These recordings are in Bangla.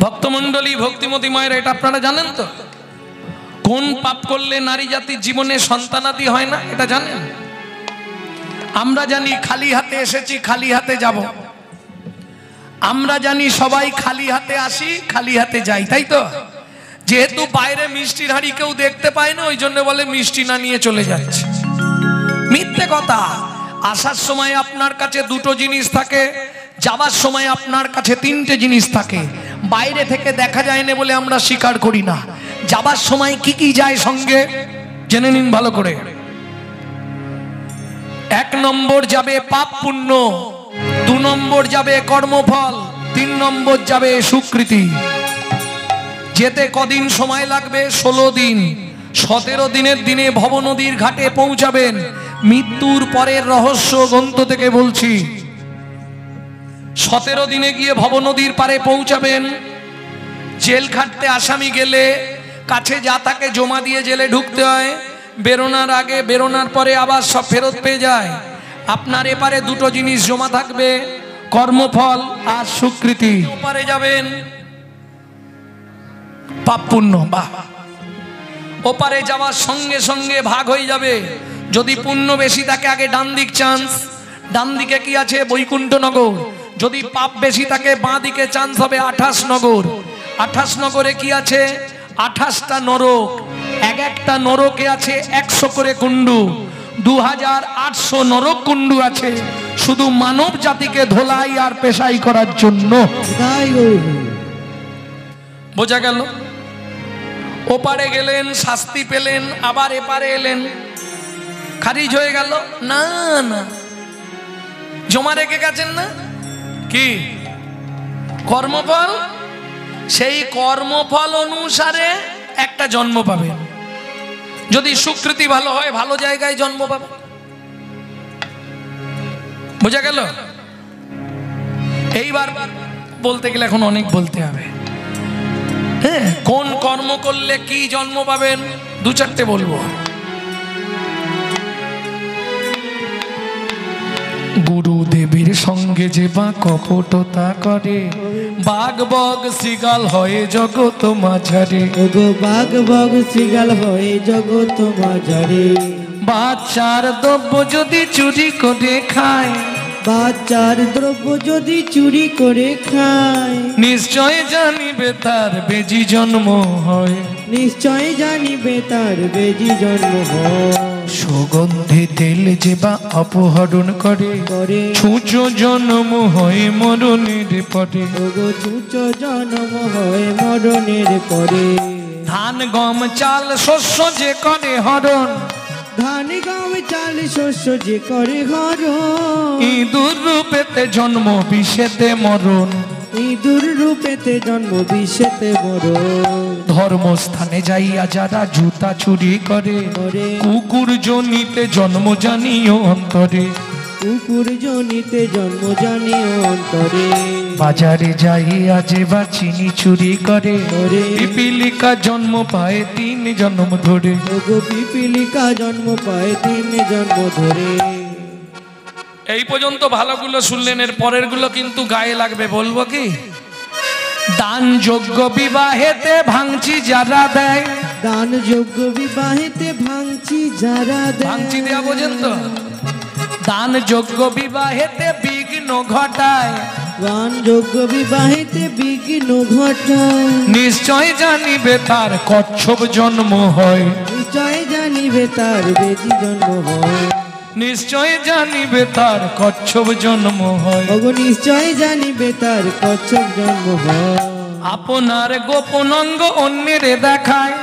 ভক্তমণ্ডলী, ভক্তিমতী মায়ের, এটা আপনারা জানেন তো? কোন পাপ করলে নারী জাতির জীবনে সন্তানাদি হয় না, এটা জানেন? আমরা জানি খালি হাতে এসেছি, খালি হাতে যাব। আমরা জানি সবাই খালি হাতে আসি, খালি হাতে যাই, তাই তো? যেহেতু বাইরে মিষ্টির হাড়ি কেউ দেখতে পায় না, ওই জন্য বলে মিষ্টি না নিয়ে চলে যাচ্ছে। মিথ্যে কথা। আসার সময় আপনার কাছে দুটো জিনিস থাকে যাবার সময় আপনার কাছে তিনটে জিনিস থাকে। বাইরে থেকে দেখা যায় না বলে আমরা স্বীকার করি না। যাবার সময় কি কি যায় সঙ্গে? জেনে নিন ভালো করে। এক নম্বর যাবে পাপ পুণ্য, দু নম্বর যাবে কর্মফল, তিন নম্বর যাবে সুকৃতি। যেতে কদিন সময় লাগবে? ষোলো দিন। সতেরো দিনের দিনে ভব নদীর ঘাটে পৌঁছাবেন। মৃত্যুর পরের রহস্য গ্রন্থ থেকে বলছি। সতেরো দিনে গিয়ে ভব নদীর পারে পৌঁছাবেন। জেল খাটতে আসামি গেলে কাছে যা তাকে জমা দিয়ে জেলে ঢুকতে হয়। বেরোনার আগে, বেরোনার পরে আবার সব ফেরত পেয়ে যায়। আপনার এপারে দুটো জিনিস জমা থাকবে, কর্মফল আর স্বীকৃতি ওপারে যাবেন। পাপ পুণ্য, বাহ। ওপারে যাওয়ার সঙ্গে সঙ্গে ভাগ হয়ে যাবে। যদি পুণ্য বেশি থাকে, আগে ডান দিক চান্স। ডান দিকে কি আছে? বৈকুণ্ঠ নগর যদি পাপ বেশি থাকে বাঁ দিকে চান্স হবে আঠাশ নগর। আঠাশ নগরে কি আছে? আঠাশটা নরক। এক একটা নরকে আছে একশো করে কুণ্ডু। দু হাজার আটশো নরক কুণ্ডু আছে। শুধু মানব জাতিকে ধোলাই আর পেশাই করার জন্য। বোঝা গেল? ওপারে গেলেন শাস্তি পেলেন আবার এপারে এলেন। খারিজ হয়ে গেল? না না। জমা রেখে গেছেন না? কি? কর্মফল? সেই কর্মফল অনুসারে একটা জন্ম পাবেন যদি সুকৃতি ভালো হয়, ভালো জায়গায় জন্ম পাবে। বোঝা গেল? এইবার বলতে গেলে এখন অনেক বলতে হবে। হ্যাঁ কোন কর্ম করলে কি জন্ম পাবেন? দু চারটে বলব। গুরুদেবের সঙ্গে যে বা কপটতা করে বাঘ বগ শ্রীগাল হয়ে জগত মাঝারে। বাঘ বগ শ্রীগাল হয়ে জগত মাঝারে। বাচ্চার দ্রব্য যদি চুরি করে খায় বাচ্চার দ্রব্য যদি চুরি করে খায় নিশ্চয় জানিবে তার বেজি জন্ম হয়। নিশ্চয় জানিবে তার বেজি জন্ম হয়। সুগন্ধি তেল যে বা অপহরণ করে। ছুঁচো জন্ম হয়ে মরণের পরে। ছুচ জন্ম হয় মরণের পরে। ধান গম চাল শস্য যে করে হরণ। ধান গাঁও চাল শস্য যে করে ঘর ইঁদুর রূপেতে জন্ম বিষেতে মরণ। ইঁদুর রূপেতে জন্ম বিষেতে মরণ। ধর্মস্থানে যাইয়া যারা জুতা চুরি করে করে। কুকুর জনিতে জন্ম জানিও অন্তরে। কুকুর জনিতে জন্ম জানি অন্তরে। বাজারে যাইয়া যে বা চিনি চুরি করে করে। পিপিলিকা জন্ম পায় তিন জন্ম ধরে। পিপিলিকা জন্ম পায় তিন জন্ম ধরে। এই পর্যন্ত ভালোগুলো শুনলেন এর পরেরগুলো কিন্তু গায়ে লাগবে বলব কি? দান যোগ্য বিবাহেতে ভাঙচি যারা দেয়। দান যোগ্য বিবাহেতে ভাঙছি যারা দেয়। ভাঙচি দেওয়া বোঝেন তো? দান যোগ্য বিবাহেতে বিঘ্ন ঘটায়। দান যোগ্য বিবাহেতে বিঘ্ন ঘটায়। নিশ্চয় জানিবে তার কচ্ছপ জন্ম হয়। নিশ্চয় জানিবে তার বেদি জন্ম হয়। নিশ্চয় জানিবে তার কচ্ছপ জন্ম হয়। ওগো নিশ্চয় জানিবে তার কচ্ছপ জন্ম হয়। আপনার গোপন অঙ্গ অন্যের দেখায়।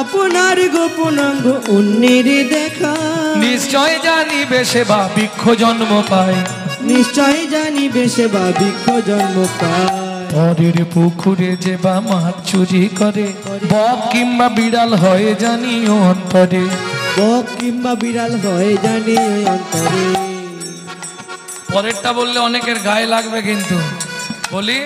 আপনার গোপনাঙ্গ অন্যের দেখা নিশ্চয় জানিবে সেবা বৃক্ষ জন্ম পায়। নিশ্চয় জানিবে সেবা বৃক্ষ জন্ম পায়। পরের পুকুরে যে বা মাছ চুরি করে বক কিংবা বিড়াল হয়ে জানিও অন্তরে। বক কিংবা বিড়াল হয় জানি অন্তরে। পরেরটা বললে অনেকের গায়ে লাগবে কিন্তু। বলি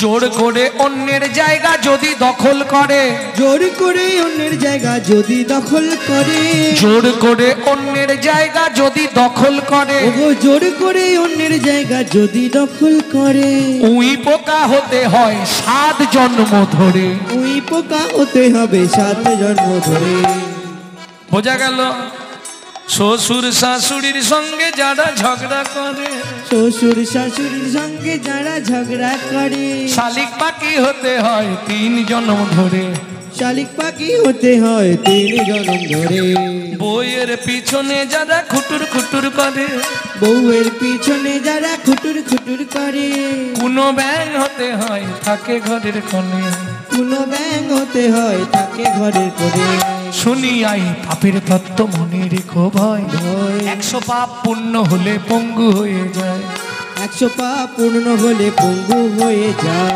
জোর করে অন্যের জায়গা যদি দখল করে। জোর করে অন্যের জায়গা যদি দখল করে। জোর করে অন্যের জায়গা যদি দখল করে। ওগো জোর করে অন্যের জায়গা যদি দখল করে। উই পোকা হতে হয় সাত জন্ম ধরে। উই পোকা হতে হবে সাত জন্ম ধরে। বোঝা গেল শ্বশুর শাশুড়ির সঙ্গে যারা ঝগড়া করে শ্বশুর শাশুড়ির সঙ্গে যারা ঝগড়া করে শালিক পাখি হতে হয় তিন জন্ম ধরে। শালিক পাখি হতে হয় তিন জন্ম ধরে। বইয়ের পিছনে যারা খুটুর খুটুর করে বউয়ের পিছনে যারা খুটুর খুটুর করে। কোনো ব্যাং হতে হয় থাকে ঘরের কোণে। কোনো হয় তাকে ঘরের করে শুনি আই পাপের তত্ত্ব মনে রেখো ভয় ভয় একশো পাপ পূর্ণ হলে পঙ্গু হয়ে যায়। একশো পূর্ণ হলে পঙ্গু হয়ে যায়।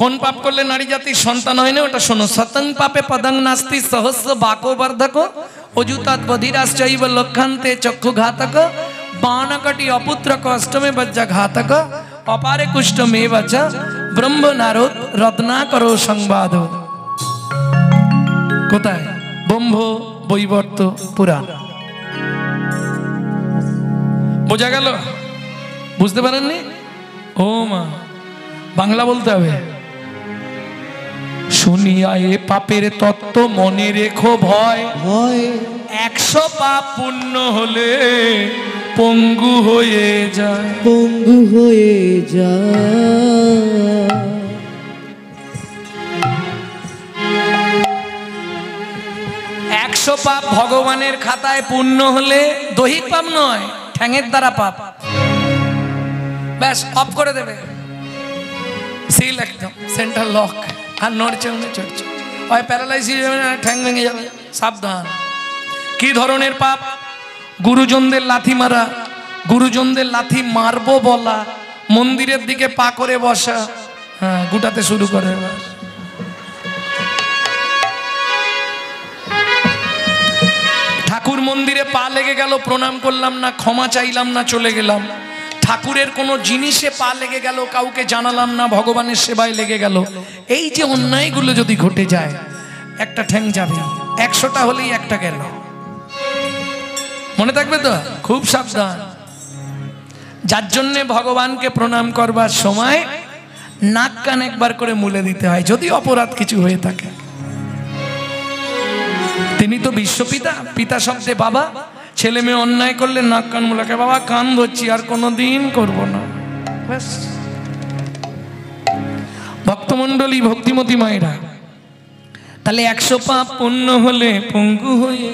কোন পাপ করলে নারী জাতির সন্তান হয় না ওটা শোনো। সতং পাপে পদং নাস্তি সহস্র বাকো বর্ধক অজুতাৎ বধিরাশ্চৈব লক্ষান্তে চক্ষু ঘাতক বাণকটি অপুত্রক অষ্টমে বজ্জা ঘাতক অপারে কুষ্ঠ মে বচ ব্রহ্ম নারদ রত্নাকর সংবাদ। কোথায়? ব্রহ্ম বৈবর্ত পুরাণ। বোঝা গেল? বুঝতে পারেননি? ও মা বাংলা বলতে হবে। শুনিয়া এ পাপের তত্ত্ব মনে রেখো ভয়। ভয়। একশো পাপ পূর্ণ হলে পঙ্গু হয়ে যায়। পঙ্গু হয়ে যায়। একশো পাপ ভগবানের খাতায় পূর্ণ হলে দৈহিক পাপ নয় ঠ্যাঙের দ্বারা পাপ। ব্যাস অফ করে দেবে। সিল একদম সেন্টার লক। আর নড়ছে উনি চড়ছে হয় প্যারালাইসিস ঠ্যাং ভেঙে যাবে। সাবধান। কি ধরনের পাপ? গুরুজনদের লাথি মারা, গুরুজনদের লাথি মারবো বলা, মন্দিরের দিকে পা করে বসা হ্যাঁ গুটাতে শুরু করে ঠাকুর মন্দিরে পা লেগে গেল, প্রণাম করলাম না, ক্ষমা চাইলাম না, চলে গেলাম। ঠাকুরের কোনো জিনিসে পা লেগে গেল, কাউকে জানালাম না, ভগবানের সেবায় লেগে গেল। এই যে অন্যায়গুলো যদি ঘটে যায়, একটা ঠ্যাং যাবে, একশোটা হলেই একটা গেল। মনে থাকবে তো? খুব সাবধান। যার জন্যে ভগবানকে প্রণাম করবার সময় নাক কান একবার করে মুলে দিতে হয়, যদি অপরাধ কিছু হয়ে থাকে। তিনি তো বিশ্বপিতা, পিতা শব্দে বাবা। ছেলে মেয়ে অন্যায় করলে নাক কান মুলাকে বাবা কান ধরছি আর কোনো দিন করব না। ব্যাস। ভক্তমণ্ডলী, ভক্তিমতী মায়েরা, তাহলে একশো পাপ পূর্ণ হলে পঙ্গু হয়ে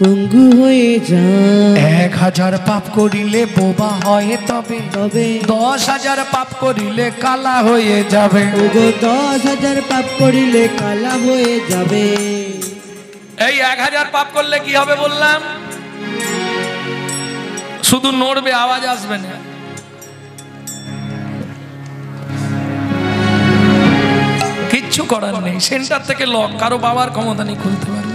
পঙ্গু হয়ে যায়। এক হাজার পাপ করিলে বোবা হয় তবে। তবে। দশ হাজার পাপ করিলে কালা হয়ে যাবে। ওগো দশ হাজার পাপ করিলে কালা হয়ে যাবে। এই এক হাজার পাপ করলে কি হবে বললাম? শুধু নড়বে আওয়াজ আসবে না। কিচ্ছু করার নেই। সেন্টার থেকে লক কারও বাবার ক্ষমতা নেই খুলতে পারবে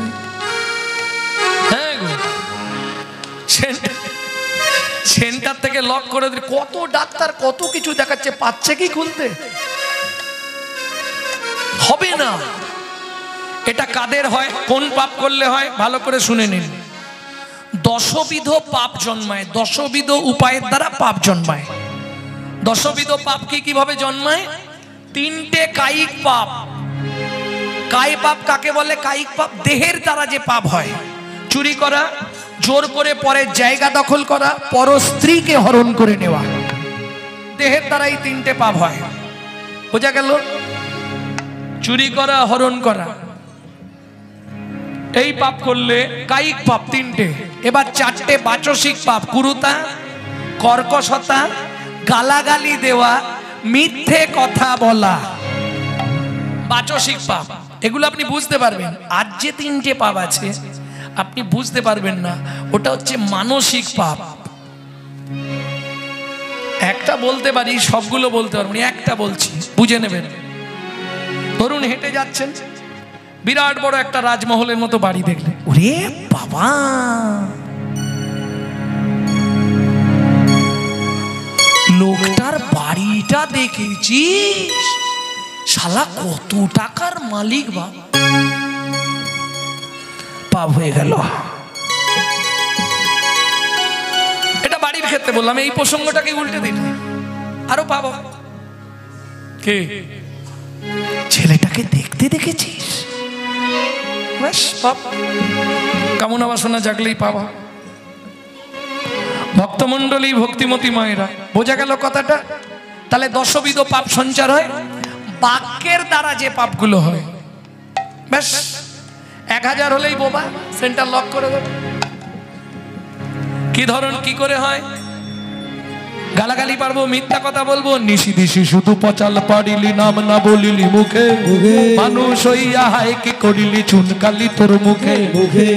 থেকে লক করে দিলে। কত ডাক্তার, কত কিছু দেখাচ্ছে, পাচ্ছে কি খুলতে? হবে না। এটা কাদের হয়, কোন পাপ করলে হয়, ভালো করে শুনে নিন। দশবিধ পাপ জন্মায়, দশবিধ উপায়ের দ্বারা পাপ জন্মায়। দশবিধ পাপ কি কীভাবে জন্মায়? তিনটে কায়িক পাপ। কায় পাপ কাকে বলে? কায়িক পাপ দেহের দ্বারা যে পাপ হয়। চুরি করা জোর করে পরের জায়গা দখল করা, পর স্ত্রীকে হরণ করে নেওয়া। দেহের দ্বারা এই তিনটে পাপ হয়। বোঝা গেল? চুরি করা, হরণ করা। এই পাপ করলে কায়িক পাপ তিনটে। এবার চারটে বাচসিক পাপ, কুরুতা, কর্কশতা, গালাগালি দেওয়া, মিথ্যে কথা বলা। বাচসিক পাপ। এগুলো আপনি বুঝতে পারবেন। আর যে তিনটে পাপ আছে আপনি বুঝতে পারবেন না ওটা হচ্ছে মানসিক পাপ। একটা বলতে পারি সবগুলো বলতে পারব না, একটা বলছি বুঝে নেবেন। ধরুন হেঁটে যাচ্ছেন বিরাট বড় একটা রাজমহলের মতো বাড়ি দেখলে ওরে বাবা! লোকটার বাড়িটা দেখেছিস? শালা কত টাকার মালিক বা পাপ হয়ে গেল। এটা বাড়ির ক্ষেত্রে বললাম এই প্রসঙ্গটাকে উল্টে দিন। আরও পাবো কে? ছেলেটাকে দেখতে দেখেছিস? ব্যাস পাপ। কামনা বাসনা জাগলেই পাবা ভক্তমণ্ডলী ভক্তিমতী মায়েরা বোঝা গেল কথাটা? তাহলে দশবিধ পাপ সঞ্চার হয় বাক্যের দ্বারা যে পাপগুলো হয়। ব্যাস। এক হাজার হলেই বোবা সেন্টার লক করে দেবে। কি ধরন কি করে হয়? গালাগালি পারব মিথ্যা কথা বলব নিশি দিশি শুধু পচাল পারিলি নাম না বলিলি মুখে। মানুষ হইয়া হায় কি করিলি চুনকালি তোর মুখে।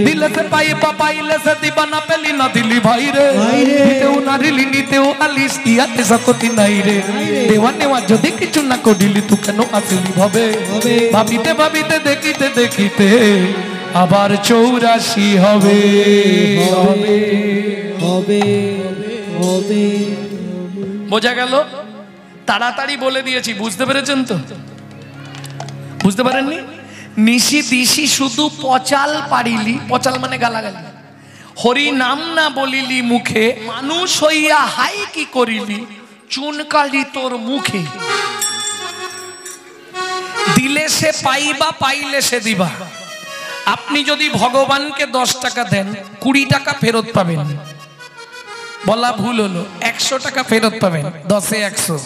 দিলে সে পাই পাইলে সে দিবা না পেলি না দিলি ভাই রে। নিতেও নারিলি নিতেও আলিস ইয়াতে সকতি নাই রে দেওয়া নেওয়া যদি কিছু না করিলি তু কেন আসিলি ভাবে। ভাবিতে ভাবিতে দেখিতে দেখিতে আবার চৌরাশি হবে হবে হবে হবে বোঝা গেল? তাড়াতাড়ি বলে দিয়েছি, বুঝতে পেরেছেন তো? বুঝতে পারেননি? নিশি দিশি শুধু পচাল পারিলি পচাল মানে গালাগালি। হরি নাম না বলিলি মুখে, মানুষ হইয়া হাই কি করিলি চুনকালি তোর মুখে। দিলে সে পাইবা, পাইলে সে দিবা। আপনি যদি ভগবানকে দশ টাকা দেন, কুড়ি টাকা ফেরত পাবেন। বলা ভুল হলো। একশো টাকা ফেরত পাবেন, দশে একশো।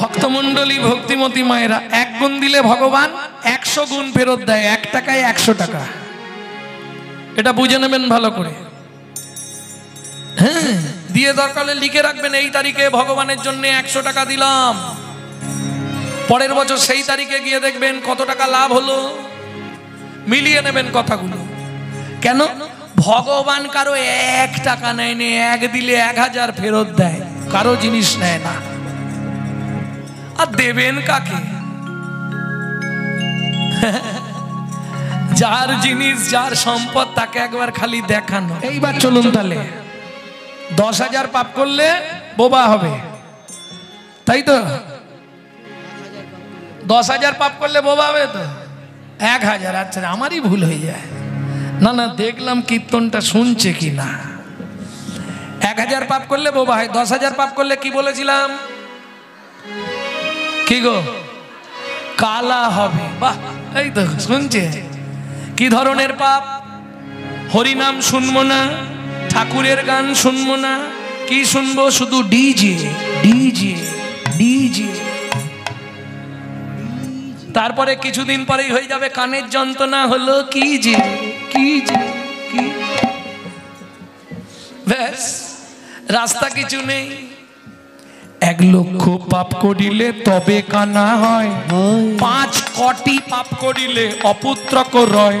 ভক্তমন্ডলী ভক্তিমতী মায়েরা, এক গুণ দিলে ভগবান একশো গুণ ফেরত দেয়, এক টাকায় একশো টাকা। এটা বুঝে নেবেন ভালো করে। হ্যাঁ দিয়ে দরকার লিখে রাখবেন, এই তারিখে ভগবানের জন্য একশো টাকা দিলাম। পরের বছর সেই তারিখে গিয়ে দেখবেন কত টাকা লাভ হলো। মিলিয়ে নেবেন কথাগুলো। কেন? ভগবান কারও এক টাকা নেয় নে এক দিলে এক হাজার ফেরত দেয়, কারও জিনিস নেয় না। আর দেবেন কাকে? যার জিনিস, যার সম্পদ তাকে একবার খালি দেখানো। এইবার চলুন তাহলে। দশ হাজার পাপ করলে বোবা হবে। তাই তো? দশ হাজার পাপ করলে বোবা হবে তো? এক হাজার আচ্ছা আমারই ভুল হয়ে যায়। না না, দেখলাম কীর্তনটা শুনছে কি না। এক হাজার পাপ করলে বোবা হয়, দশ হাজার পাপ করলে কি বলেছিলাম? কি গো? কালা হবে। বাহ, এই তো শুনছে। কি ধরনের পাপ? হরিনাম শুনব না, ঠাকুরের গান শুনব না, কি শুনব? শুধু ডিজে ডিজে ডিজে। তারপরে কিছুদিন পরেই হয়ে যাবে কানের যন্ত্রণা হলো কি যে? কি যে কি? ব্যাস রাস্তা কিছু নেই। এক লক্ষ পাপ করিলে তবে কানা হয়। হয়। পাঁচ কটি পাপ করিলে অপুত্রক রয়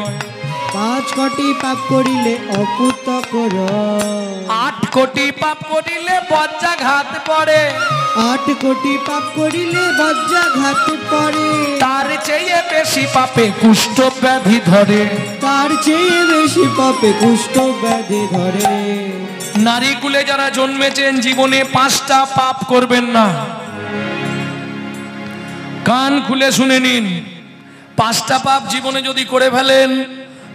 পাঁচ কোটি পাপ করিলে অপুত কর। আট কোটি পাপ করিলে বজ্রাঘাত পড়ে। আট কোটি পাপ করিলে বজ্রাঘাত পড়ে। তার চেয়ে বেশি পাপে কুষ্ঠ ব্যাধি ধরে। তার চেয়ে বেশি পাপে কুষ্ঠ ব্যাধি ধরে। নারী কুলে যারা জন্মেছেন জীবনে পাঁচটা পাপ করবেন না। কান খুলে শুনে নিন। পাঁচটা পাপ জীবনে যদি করে ফেলেন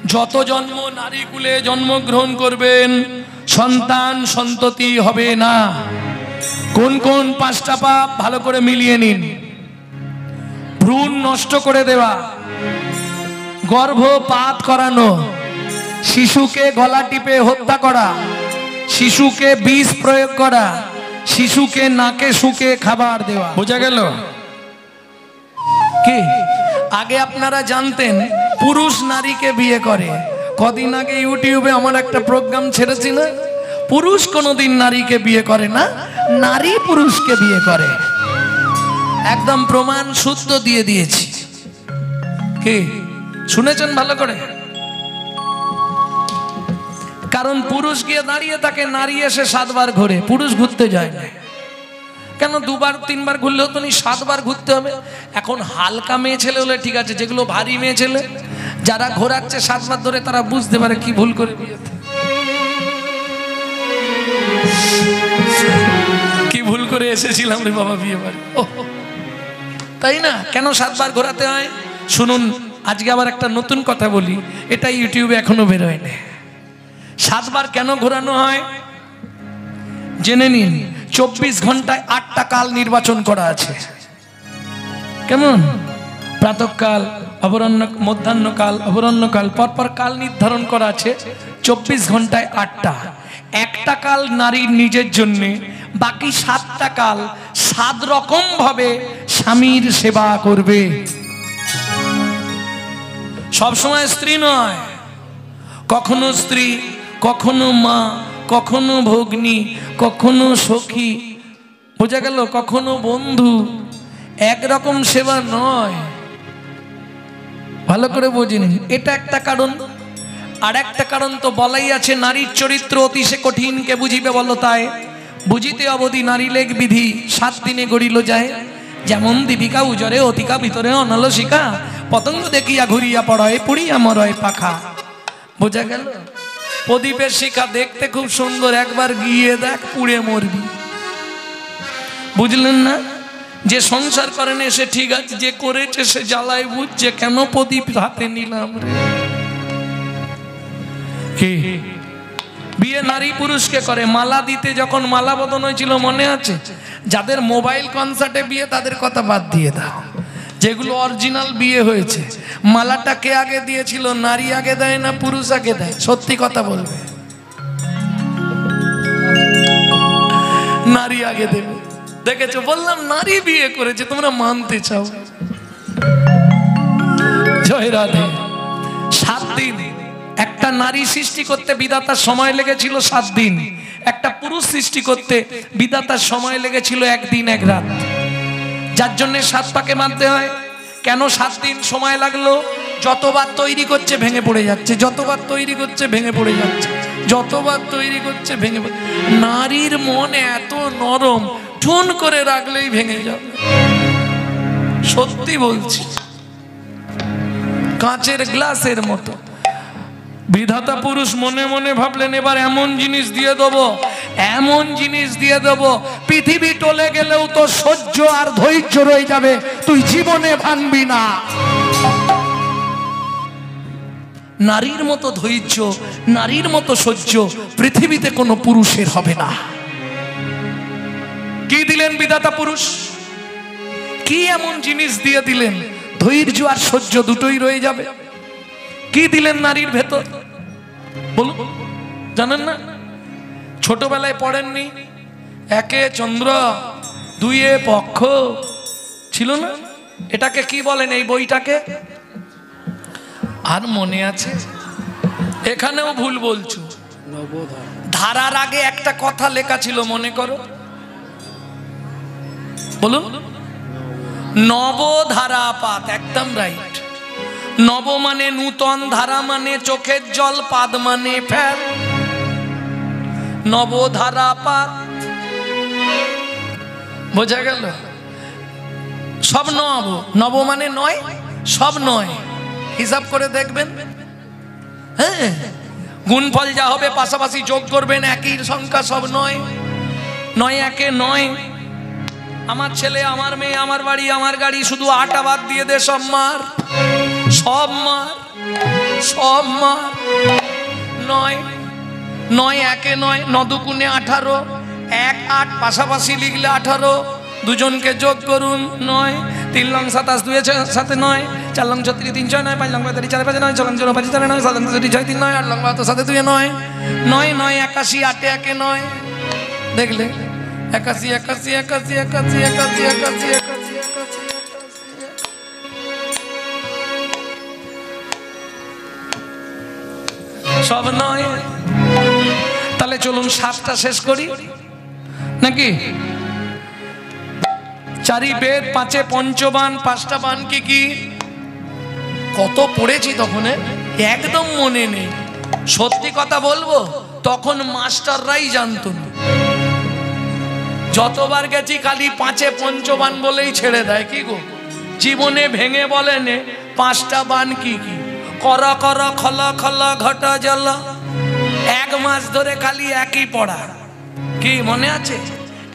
যত জন্ম নারী কুলে জন্মগ্রহণ করবেন সন্তান সন্ততি হবে না। কোন কোন পাঁচটা পাপ ভালো করে মিলিয়ে নিন। ভ্রূণ নষ্ট করে দেওয়া গর্ভপাত করানো শিশুকে গলা টিপে হত্যা করা শিশুকে বিষ প্রয়োগ করা শিশুকে নাকে শুকে খাবার দেওয়া। বোঝা গেল? কি? আগে আপনারা জানতেন পুরুষ নারীকে বিয়ে করে। কদিন আগে ইউটিউবে আমার একটা প্রোগ্রাম ছেড়েছি না পুরুষ কোনোদিন নারীকে বিয়ে করে না, নারী পুরুষকে বিয়ে করে। একদম প্রমাণ শুদ্ধ দিয়ে দিয়েছি। কি? শুনেছেন ভালো করে? কারণ পুরুষ গিয়ে দাঁড়িয়ে তাকে নারী এসে সাতবার ঘুরে, পুরুষ ঘুরতে যায় না। কেন দুবার, তিনবার ঘুরলেও তো নি, সাতবার ঘুরতে হবে। এখন হালকা মেয়ে ছেলে হলে ঠিক আছে, যেগুলো ভারী মেয়ে ছেলে যারা ঘোরাচ্ছে সাতবার ধরে তারা বুঝতে পারে কি ভুল করে বিয়েতে। কি ভুল করে এসেছিলাম রে বাবা বিয়ে বাড়ি। তাই না? কেন সাতবার ঘোরাতে হয়? শুনুন, আজকে আবার একটা নতুন কথা বলি, এটা ইউটিউবে এখনও বেরোয় না সাতবার কেন ঘোরানো হয়? জেনে নিন, চব্বিশ ঘন্টায় আটটা কাল নির্বাচন করা আছে। কেমন? প্রাতকাল, অবরণ্য, মধ্যাহ্নকাল, অবরণ্যকাল, পরপর কাল নির্ধারণ করা আছে চব্বিশ ঘন্টায় আটটা। একটা কাল নারীর নিজের জন্যে, বাকি সাতটা কাল সাত রকম ভাবে স্বামীর সেবা করবে। সবসময় স্ত্রী নয়, কখনো স্ত্রী, কখনো মা, কখনো ভগ্নী, কখনো সখী, বোঝা গেল, কখনো বন্ধু একরকম সেবা নয়। ভালো করে বুঝিনি। এটা একটা কারণ? আর একটা কারণ তো বলাই আছে, নারীর চরিত্র অতিশে কঠিন, কে বুঝিবে বলো তাই? বুঝিতে অবধি নারী লেগ বিধি সাত দিনে গড়িল যায়। যেমন দীপিকা উজরে, অতিকা ভিতরে, অনলসিকা, পতঙ্গ দেখিয়া ঘুরিয়া পড়ায়, পুড়িয়া মরয় পাখা। বোঝা গেল? প্রদীপের শিখা দেখতে খুব সুন্দর, একবার গিয়ে দেখ পুড়ে মরবি। বুঝলেন না? যে সংসার করেন সে ঠিক আছে, যে করেছে, সে জ্বালায় বুঝছে, কেন প্রদীপ হাতে নিলাম বিয়ে নারী পুরুষকে করে, মালা দিতে যখন মালা বদন হয়েছিল, মনে আছে? যাদের মোবাইল কনসার্টে বিয়ে, তাদের কথা বাদ দিয়ে দাও। যেগুলো অরিজিনাল বিয়ে হয়েছে, মালাটা কে আগে দিয়েছিল, নারী আগে দেয় না পুরুষ আগে দেয়? সত্যি কথা বলবে। নারী আগে দেবে। দেখেছ? বললাম, নারী বিয়ে করেছে, তোমরা মানতে চাও। সাত দিন। একটা নারী সৃষ্টি করতে বিধাতার সময় লেগেছিল সাত দিন। একটা পুরুষ সৃষ্টি করতে বিধাতার সময় লেগেছিল একদিন, এক রাত। যার জন্য সাত পাকে মানতে হয়। কেন সাত দিন সময় লাগল? যতবার তৈরি করছে, ভেঙে পড়ে যাচ্ছে। যতবার তৈরি করছে, ভেঙে পড়ে যাচ্ছে। যতবার তৈরি করছে, ভেঙে পড়ে নারীর মন এত নরম, ঠুন করে রাখলেই ভেঙে যাবে। সত্যি বলছি। কাঁচের গ্লাসের মতো। বিধাতা পুরুষ মনে মনে ভাবলেন, এবার এমন জিনিস দিয়ে দেবো, এমন জিনিস দিয়ে দেবো, পৃথিবী টলে গেলেও তো সহ্য আর ধৈর্য রয়ে যাবে, তুই জীবনে ভাঙবি না। নারীর মতো ধৈর্য, নারীর মতো সহ্য, পৃথিবীতে কোনো পুরুষের হবে না। কি দিলেন বিধাতা পুরুষ? কি এমন জিনিস দিয়ে দিলেন? ধৈর্য আর সহ্য দুটোই রয়ে যাবে। কি দিলেন নারীর ভেতর? বলুন, জানেন না? ছোটবেলায় পড়েননি? একে চন্দ্র, দুইয়ে পক্ষ, ছিল না? এটাকে কি বলেন এই বইটাকে? আর মনে আছে? এখানেও ভুল বলছো। ধারার আগে একটা কথা লেখা ছিল, মনে করো? বলুন নবধারা পাত একদম রাইট নব মানে নূতন, ধারা মানে চোখের জল, পাদ মানে ফেল নবধারাপাত। বোঝা গেল? সব নব নব মানে নয়, সব নয়। হিসাব করে দেখবেন। হ্যাঁ গুণফল যা হবে পাশাপাশি যোগ করবেন, একই সংখ্যা সব নয়। নয় একে নয়। আমার ছেলে, আমার মেয়ে, আমার বাড়ি, আমার গাড়ি, শুধু আটা বাদ দিয়ে দে, সব মার। সব মার। সব মার। নয়। নয় একে নয়, নদুকুনে আঠারো। এক আট পাশাপাশি লিখলে আঠারো। দুজনকে যোগ করুন, নয়। তিন লং সাতাশ ছয় সাথে নয়, চার লং ছত্রিশ তিন ছয় নয়, পাঁচ লং পঁয়তাল্লিশ চারে পাঁচে নয় ছ লং চৌরাশি চারে নয়, সাত লং ছয় তিন নয়, আট লং বাহাত্তর সাথে দুয়ে নয় নয় নয় একাশি আটে একে নয়। দেখলে? একাশি একাশি একাশি একাশি একাশি একাশি একাশি একাশি। সব নয়। তাহলে চলুন সাতটা শেষ করি। নাকি? চারি বেদ পাঁচে পঞ্চবান, পাঁচটা বান কি কি? কত পড়েছি তখন? একদম মনে নেই। সত্যি কথা বলব, তখন মাস্টাররাই জানতো না। যতবার গেছি খালি পাঁচে পঞ্চবান বলেই ছেড়ে দেয়, কি গো? জীবনে ভেঙে বলেন পাঁচটা বান কি কি? কর কর, খল খল, ঘট জল এক মাস ধরে খালি একই পড়া। কি মনে আছে?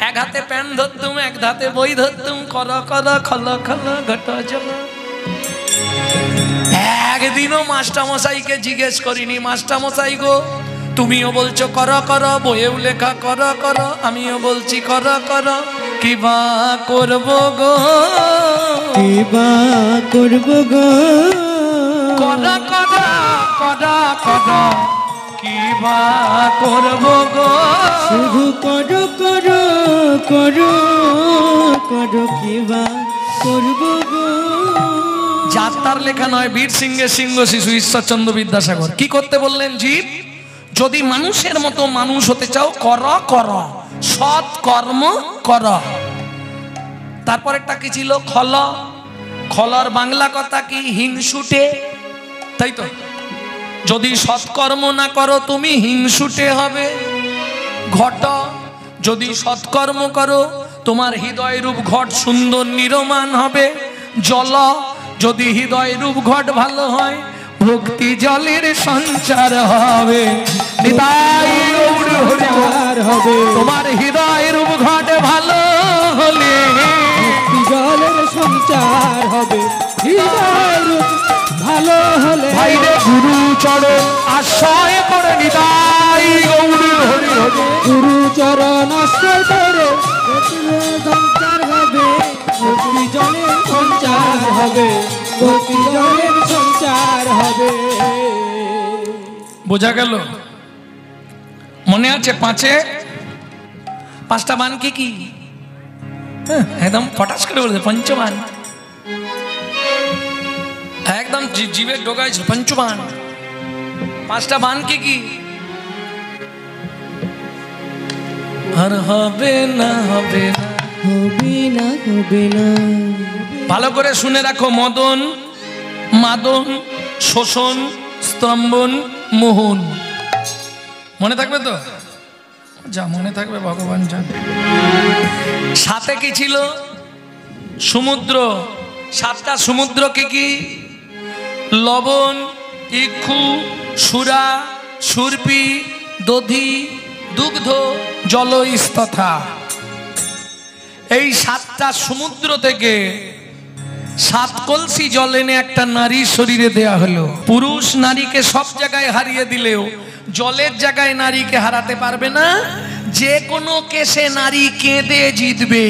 এক হাতে প্যান ধরতুম এক হাতে বই ধরতুম কর কর খল খল ঘট জল। একদিনও মাস্টারমশাইকে জিজ্ঞেস করিনি মাস্টারমশাই গো তুমিও বলছো কর কর বইয়েও লেখা কর কর আমিও বলছি কর কর কি বা করব গো? কিবা করব গো? কর কর কর কর কি বা করব গো? শুধু করো করো যাত্রার লেখা নয়, বীর সিংহের সিংহ শিশু ঈশ্বরচন্দ্র বিদ্যাসাগর। কি করতে বললেন জীব যদি মানুষের মতো মানুষ হতে চাও, কর কর। সৎ কর্ম, কর। তারপরেরটা কি ছিল? খল। খলর বাংলা কথা কি? হিংসুটে। তাই তো? যদি সৎকর্ম না করো, তুমি হিংসুটে হবে। ঘট। যদি সৎকর্ম করো, তোমার হৃদয় রূপ ঘট সুন্দর নিরমান হবে। জল, যদি হৃদয় রূপ ঘট ভালো হয়, ভক্তি জলের সঞ্চার হবে। হবে। তোমার রূপ ঘট ভালো হলে জলের সঞ্চার হবে। হৃদয় ভালো হলে গুরু আশ্রয় করে গৌর হরি হরি গুরু চরণ আশ্রয় করে সঞ্চার হবে জলের সঞ্চার হবে জলের সঞ্চার হবে। বোঝা গেল? মনে আছে পাঁচে? পাঁচটা মান কি কি? হ্যাঁ, একদম ফটাস করে বলেছে পঞ্চমান। একদম জি- জিভে ঢোকাইছে পঞ্চমান। পাঁচটা বান কি? কি আর হবে না হবে না হবে না হবে না। ভালো করে শুনে রাখো মদন মাদন শোষণ স্তম্ভন মোহন। মনে থাকবে তো? যা মনে থাকবে ভগবান জান। সাথে কি ছিল? সমুদ্র। সাতটা সমুদ্র কি কি? লবণ ইক্ষু সুরা, সুরপি, দধি, দুগ্ধ জলস্তথা এই সাতটা সমুদ্র থেকে সাত কলসি জল এনে একটা নারীর শরীরে দেয়া হলো। পুরুষ নারীকে সব জায়গায় হারিয়ে দিলেও জলের জায়গায় নারীকে হারাতে পারবে না। যে কোনো কেসে নারী কেঁদে জিতবে।